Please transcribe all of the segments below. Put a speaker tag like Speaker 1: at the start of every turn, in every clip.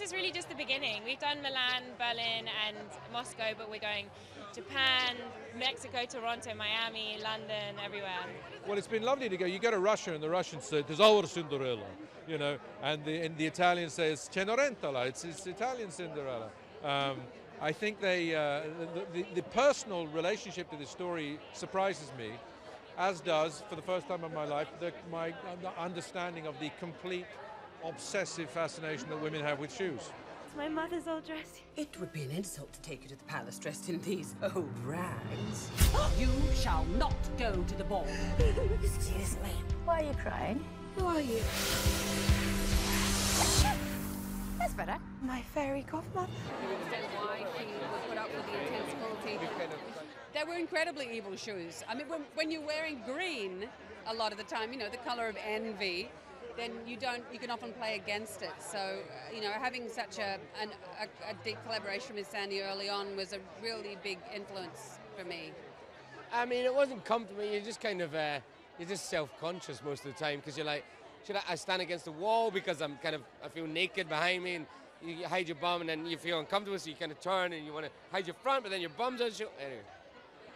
Speaker 1: is really just the beginning. We've done Milan, Berlin, and Moscow, but we're going Japan, Mexico, Toronto, Miami, London, everywhere.
Speaker 2: Well, it's been lovely to go. You go to Russia, and the Russians say there's our Cinderella, you know, and the and the Italians say it's Cenerentola. It's it's Italian Cinderella. Um, I think they uh, the, the, the personal relationship to this story surprises me, as does, for the first time in my life, the, my understanding of the complete obsessive fascination that women have with shoes.
Speaker 1: It's my mother's old dress.
Speaker 3: It would be an insult to take you to the palace dressed in these oh, old rags. you shall not go to the ball.
Speaker 1: Excuse me. Why are you crying?
Speaker 3: Who are you?
Speaker 1: That's better. My fairy godmother.
Speaker 4: why she would put up with the intense cruelty. They were incredibly evil shoes. I mean, when, when you're wearing green a lot of the time, you know, the color of envy, then you don't you can often play against it. So uh, you know, having such a, an, a, a deep collaboration with Sandy early on was a really big influence for me.
Speaker 5: I mean, it wasn't comfortable. You're just kind of uh, you're just self-conscious most of the time because you're like, should I, I stand against the wall because I'm kind of I feel naked behind me and you hide your bum and then you feel uncomfortable so you kind of turn and you want to hide your front but then your bum's on show. Anyway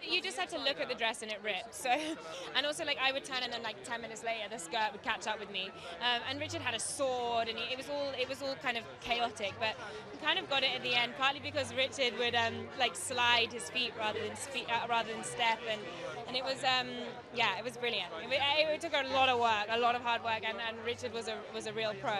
Speaker 1: you just had to look at the dress and it ripped. So, and also like I would turn and then like ten minutes later the skirt would catch up with me. Um, and Richard had a sword and he, it was all it was all kind of chaotic, but we kind of got it at the end. Partly because Richard would um, like slide his feet rather than speed, uh, rather than step, and and it was um, yeah it was brilliant. It, it, it, took a lot of work, a lot of hard work, and, and Richard was a was a real pro.